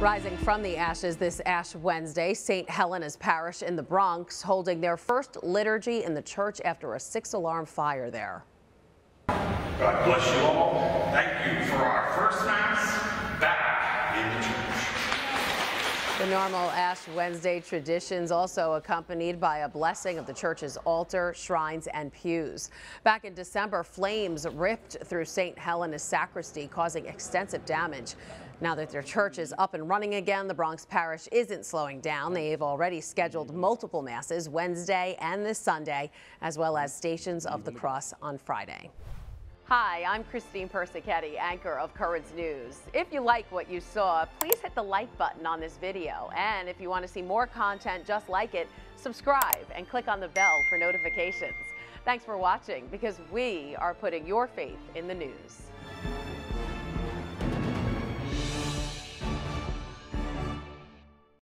Rising from the ashes this Ash Wednesday, St. Helena's Parish in the Bronx holding their first liturgy in the church after a six-alarm fire there. God bless you all. The normal Ash Wednesday traditions also accompanied by a blessing of the church's altar, shrines, and pews. Back in December, flames ripped through St. Helena's sacristy, causing extensive damage. Now that their church is up and running again, the Bronx Parish isn't slowing down. They've already scheduled multiple masses Wednesday and this Sunday, as well as Stations of the Cross on Friday. Hi, I'm Christine Persichetti, anchor of Currents News. If you like what you saw, please hit the like button on this video. And if you want to see more content just like it, subscribe and click on the bell for notifications. Thanks for watching because we are putting your faith in the news.